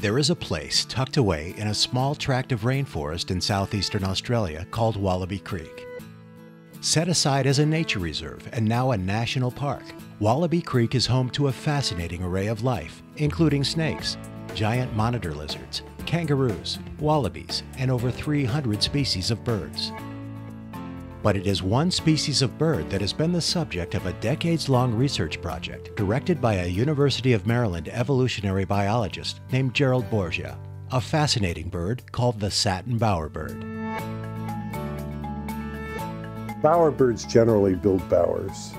There is a place tucked away in a small tract of rainforest in southeastern Australia called Wallaby Creek. Set aside as a nature reserve and now a national park, Wallaby Creek is home to a fascinating array of life, including snakes, giant monitor lizards, kangaroos, wallabies, and over 300 species of birds. But it is one species of bird that has been the subject of a decades long research project directed by a University of Maryland evolutionary biologist named Gerald Borgia, a fascinating bird called the satin bowerbird. Bowerbirds generally build bowers.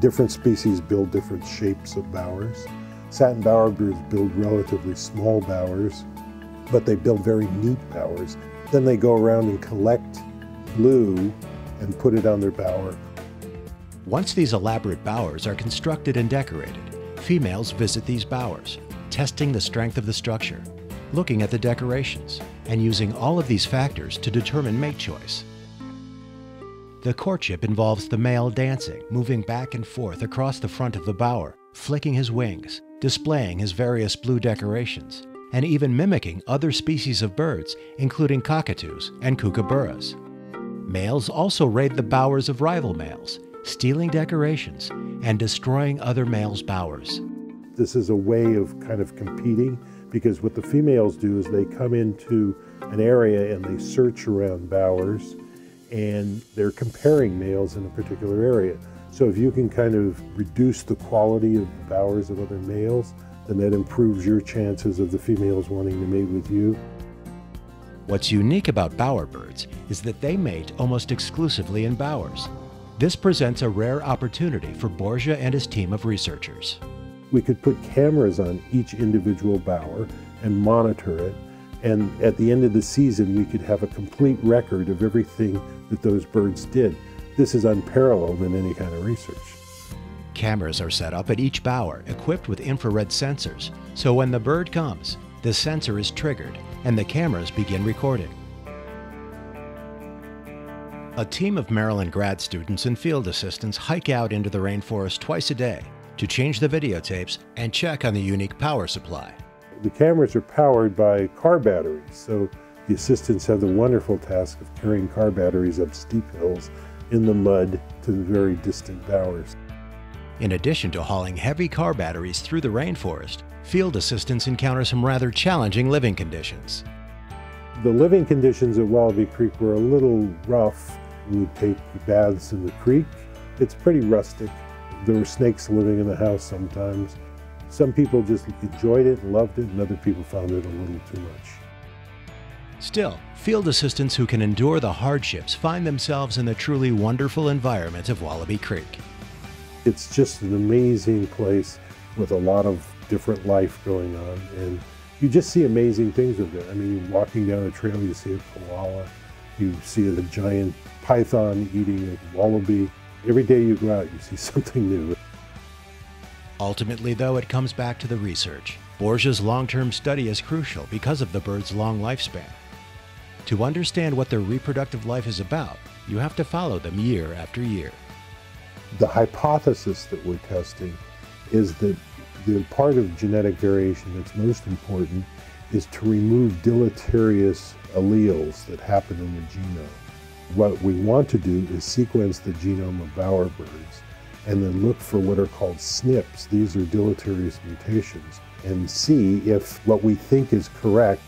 Different species build different shapes of bowers. Satin bowerbirds build relatively small bowers, but they build very neat bowers. Then they go around and collect glue and put it on their bower. Once these elaborate bowers are constructed and decorated, females visit these bowers, testing the strength of the structure, looking at the decorations, and using all of these factors to determine mate choice. The courtship involves the male dancing, moving back and forth across the front of the bower, flicking his wings, displaying his various blue decorations, and even mimicking other species of birds, including cockatoos and kookaburras. Males also raid the bowers of rival males, stealing decorations and destroying other males' bowers. This is a way of kind of competing because what the females do is they come into an area and they search around bowers and they're comparing males in a particular area. So if you can kind of reduce the quality of the bowers of other males, then that improves your chances of the females wanting to mate with you. What's unique about bowerbirds is that they mate almost exclusively in bowers. This presents a rare opportunity for Borgia and his team of researchers. We could put cameras on each individual bower and monitor it, and at the end of the season, we could have a complete record of everything that those birds did. This is unparalleled in any kind of research. Cameras are set up at each bower equipped with infrared sensors, so when the bird comes, the sensor is triggered and the cameras begin recording. A team of Maryland grad students and field assistants hike out into the rainforest twice a day to change the videotapes and check on the unique power supply. The cameras are powered by car batteries, so the assistants have the wonderful task of carrying car batteries up steep hills in the mud to the very distant bowers. In addition to hauling heavy car batteries through the rainforest, field assistants encounter some rather challenging living conditions. The living conditions at Wallaby Creek were a little rough. We'd take baths in the creek. It's pretty rustic. There were snakes living in the house sometimes. Some people just enjoyed it and loved it, and other people found it a little too much. Still, field assistants who can endure the hardships find themselves in the truly wonderful environment of Wallaby Creek. It's just an amazing place with a lot of different life going on. And you just see amazing things with it. I mean, walking down a trail, you see a koala, you see a giant python eating a wallaby. Every day you go out, you see something new. Ultimately, though, it comes back to the research. Borgia's long term study is crucial because of the bird's long lifespan. To understand what their reproductive life is about, you have to follow them year after year. The hypothesis that we're testing is that the part of genetic variation that's most important is to remove deleterious alleles that happen in the genome. What we want to do is sequence the genome of bowerbirds and then look for what are called SNPs. These are deleterious mutations and see if what we think is correct,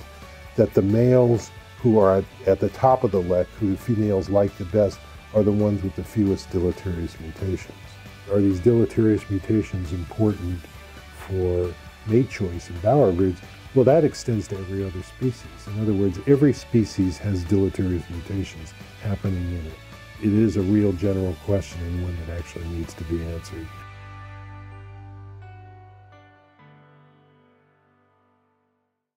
that the males who are at, the top of the lek, who the females like the best, are the ones with the fewest deleterious mutations. Are these deleterious mutations important for mate choice in bowerbirds, well, that extends to every other species. In other words, every species has deleterious mutations happening in it. It is a real general question and one that actually needs to be answered.